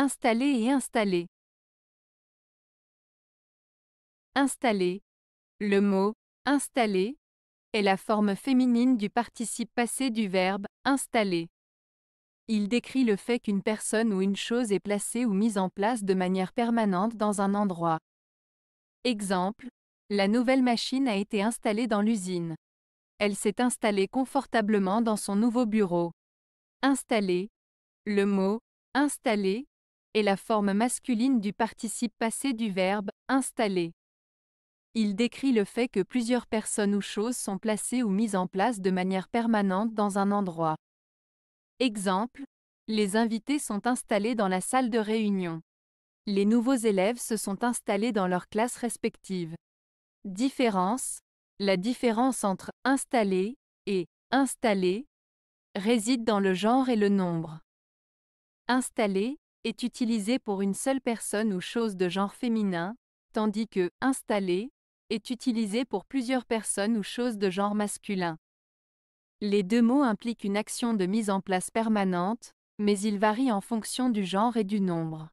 Installer et installer. Installer. Le mot installer est la forme féminine du participe passé du verbe installer. Il décrit le fait qu'une personne ou une chose est placée ou mise en place de manière permanente dans un endroit. Exemple, la nouvelle machine a été installée dans l'usine. Elle s'est installée confortablement dans son nouveau bureau. Installer. Le mot installer la forme masculine du participe passé du verbe installer. Il décrit le fait que plusieurs personnes ou choses sont placées ou mises en place de manière permanente dans un endroit. Exemple, les invités sont installés dans la salle de réunion. Les nouveaux élèves se sont installés dans leurs classes respectives. Différence. La différence entre installer et installer réside dans le genre et le nombre. Installer est utilisé pour une seule personne ou chose de genre féminin, tandis que installer est utilisé pour plusieurs personnes ou choses de genre masculin. Les deux mots impliquent une action de mise en place permanente, mais ils varient en fonction du genre et du nombre.